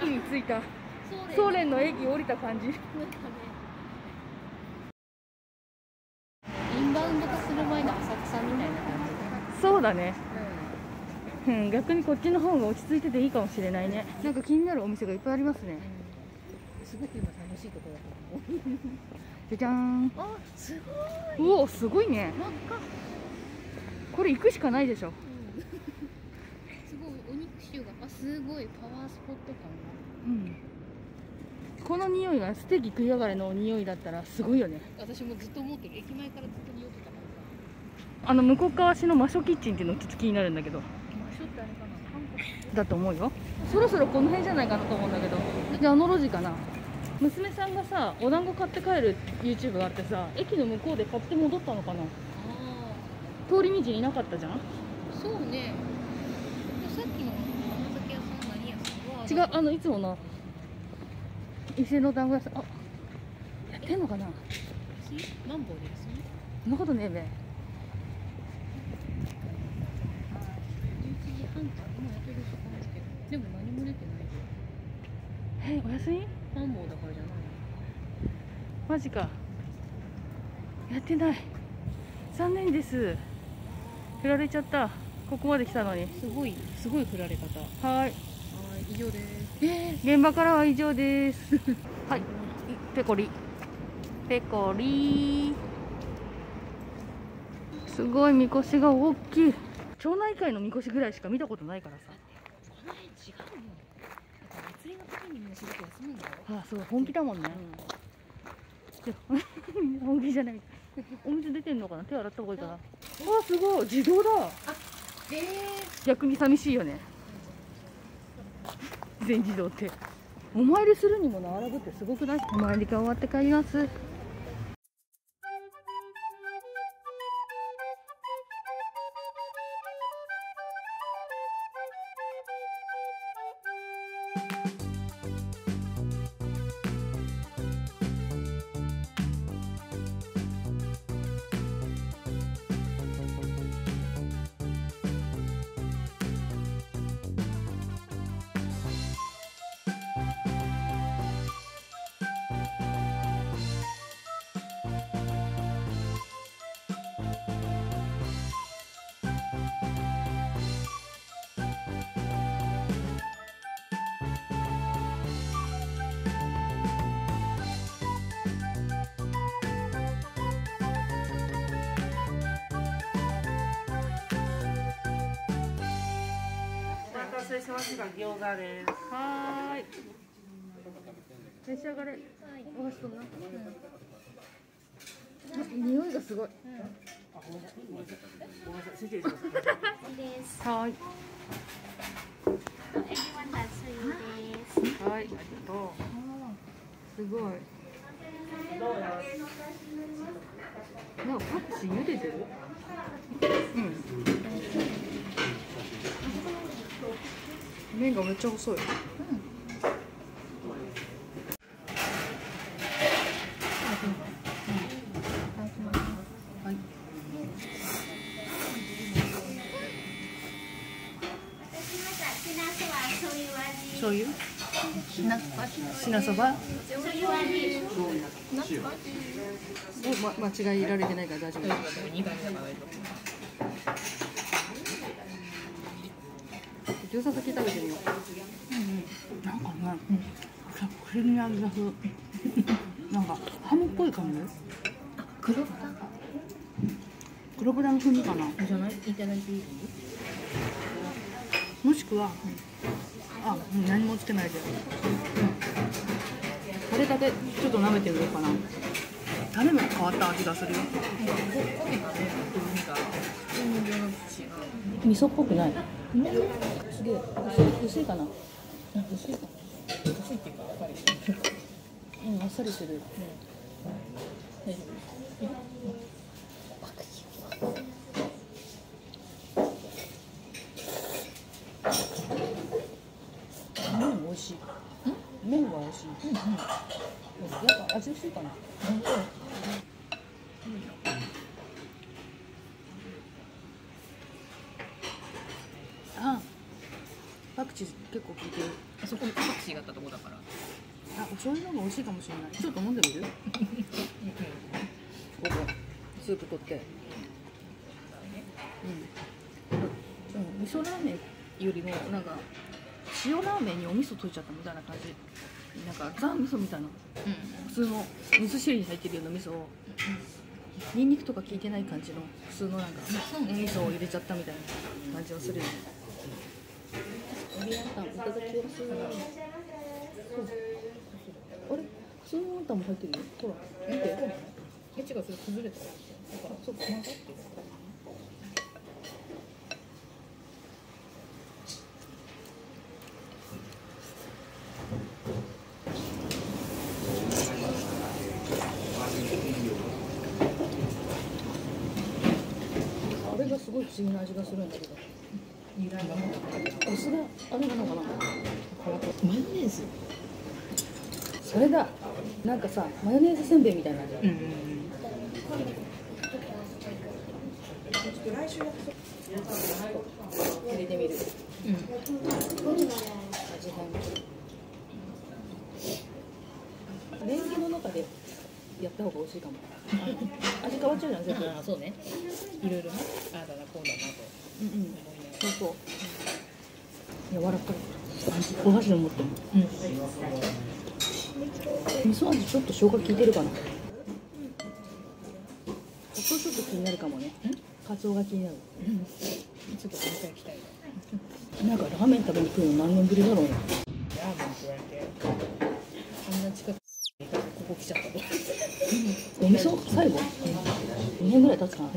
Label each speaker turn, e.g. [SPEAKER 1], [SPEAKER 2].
[SPEAKER 1] 駅に着いた。ソ連の駅降りた感じ。
[SPEAKER 2] インバウンド化する前の浅草みたいな感
[SPEAKER 1] そうだね。
[SPEAKER 2] じ
[SPEAKER 1] うん逆にこっちの方が落ち着いてていいかもしれないね。なんか気になるお店がいっぱいありますね。
[SPEAKER 2] すごく今楽しいところだと思う。
[SPEAKER 1] じゃじゃーん。
[SPEAKER 2] あすごい。う
[SPEAKER 1] おおすごいね。これ行くしかないでしょ。
[SPEAKER 2] すごいお肉臭があすごいパワースポット感
[SPEAKER 1] うん。この匂いがステーキ食い上がれの匂いだったらすごいよね。
[SPEAKER 2] が私もずっと思ってる。駅前からずっと匂ってたから
[SPEAKER 1] あの向こう側足の魔所キッチンっていうのちょっと気になるんだけど。
[SPEAKER 2] 場所ってあれかな。韓国
[SPEAKER 1] だと思うよそろそろこの辺じゃないかなと思うんだけど。じゃああの路地かな。娘さんがさお団子買って帰る YouTube があってさ駅の向こうで買って戻ったのかな。
[SPEAKER 2] あ
[SPEAKER 1] 通り道にいなかったじゃん。
[SPEAKER 2] あそうねさっきの甘酒屋さん何屋さんは
[SPEAKER 1] 違うあのいつもの伊勢の団子屋さん。あやってんのかな？
[SPEAKER 2] マンボウですね。
[SPEAKER 1] そんなことねえべ。
[SPEAKER 2] 11時半か今やってる時間ですけどでも何も出てないで
[SPEAKER 1] えお休み
[SPEAKER 2] マンボウだからじゃない
[SPEAKER 1] マジか。やってない。残念です。振られちゃったここまで来たのに。
[SPEAKER 2] すごいすごい振られ方。は
[SPEAKER 1] はい
[SPEAKER 2] い以上です。
[SPEAKER 1] えー現場からは以上です。はい。ペコリ。ペコリ。すごいみこしが大きい。町内会のみこしぐらいしか見たことないからさ。
[SPEAKER 2] この辺違うよ祭りの時にみんな仕事休むんだよ
[SPEAKER 1] あそう本気だもんね、本気じゃない。お水出てんのかな？手洗った方がいいかな？わあすごい。自動だ。
[SPEAKER 2] ええ
[SPEAKER 1] 逆に寂しいよね。全自動って。お参りするにも並ぶってすごくない？お参りが終わって帰ります。
[SPEAKER 3] お待たせしました餃子です
[SPEAKER 1] はーい。召し上がれはい。お箸とんな、うん、匂い。がすごい。
[SPEAKER 3] ごめんなさい。失礼します
[SPEAKER 1] はい。
[SPEAKER 4] Everyone has three days.
[SPEAKER 1] はい。ありがとうすごい。なんかパクチー茹でてるうん麺がめっちゃ細い。醤油品そばお、ま、間違えられてないから大丈夫餃子先食べてみよう。なんかね、クリームに味がするなんかハムっぽい感じ？
[SPEAKER 2] 黒豚？
[SPEAKER 1] 黒豚の風味かな？
[SPEAKER 2] じゃない？いただいていい？
[SPEAKER 1] もしくは、あ、うん何もつけないで。タレだけちょっと舐めてみようかな。タレも変わった味がするよ。味噌っぽくない。すげえ薄い薄いかな。薄いか。薄いっていうかあっさり。うんあっさりする。大丈夫。麺美味しい。麺は美味しい。うんうん。やっぱ味薄いかな。あ、パクチー結構効いてる。
[SPEAKER 2] あそこにパクチーがあったとこだから。
[SPEAKER 1] あお醤油の方が美味しいかもしれない。ちょっと飲んでみる？ここスープ取って。うん、うん、味噌ラーメンよりもなんか塩ラーメンにお味噌溶いちゃったみたいな感じ。なんかザ味噌みたいな。普通の味噌汁に入ってるような味噌を。ニンニクとか効いてない感じの普通のなんかお味噌を入れちゃったみたいな感じがするよね。オリエンタンいただきますあれ普通のワンタンも入ってるよほら見て
[SPEAKER 2] え違うそれ崩れただからそう細かってる
[SPEAKER 1] あれがすごい不思議な味がするんだけど。お酢があれなのかな
[SPEAKER 2] マヨネーズ
[SPEAKER 1] それだなん。かさマヨネーズせん。べいみたいな味
[SPEAKER 2] うん。うん。
[SPEAKER 1] 入れてみる
[SPEAKER 2] うん。
[SPEAKER 1] 味変レンゲの中でやった方が美味しいかも味変わっちゃうじゃん。全部
[SPEAKER 2] そうねいろいろねああだなこうだなと
[SPEAKER 1] そう。柔らかい。お箸で持っても
[SPEAKER 2] ら
[SPEAKER 1] 味噌味ちょっと生姜効いてるかな。カツオちょっと気になるかもね。カツオが気になる。
[SPEAKER 2] うん。うんちょっと食べたいきたい。な
[SPEAKER 1] なんかラーメン食べに来るの何年ぶりだろうね。
[SPEAKER 2] ラーメンって言われてあんな近くここ来ちゃった。と
[SPEAKER 1] お味噌最後？2年ぐらい経つかな